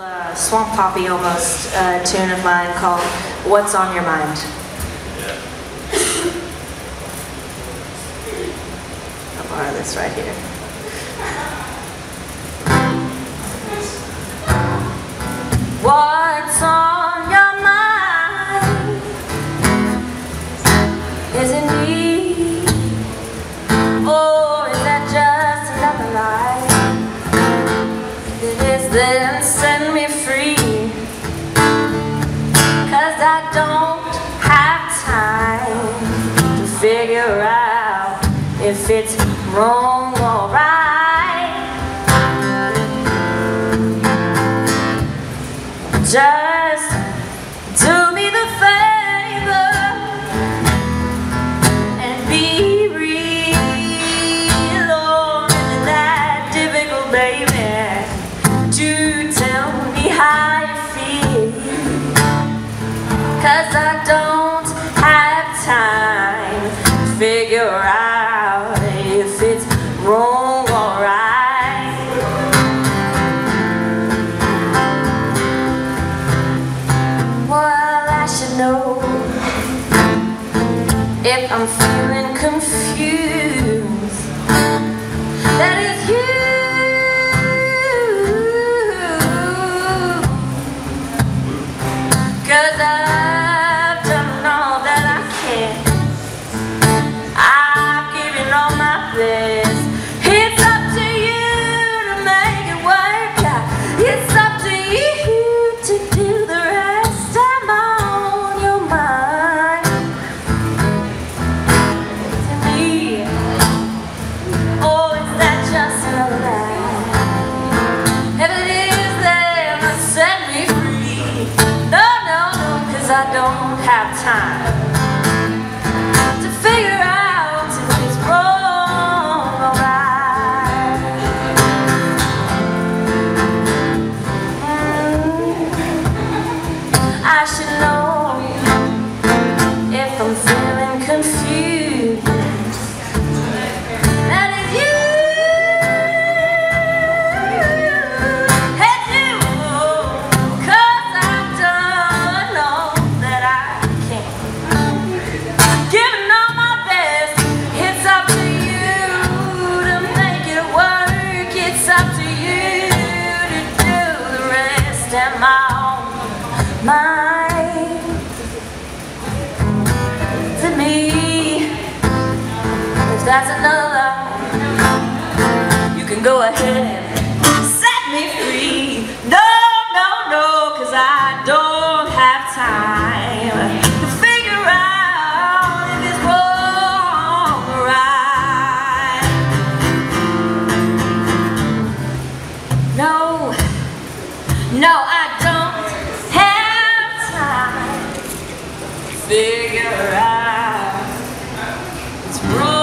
uh, swamp poppy almost uh, tune of mine called "What's on Your Mind." I'll borrow this right here. What's on your mind? Is it me? Or is that just another lie? Is, then it's wrong or right. Just if I'm feeling confused. Have time mind? To me, if that's another you can go ahead and set me free. No, no, no, cause I don't have time to figure out if it's wrong or right. No, no, I don't figure out It's wrong.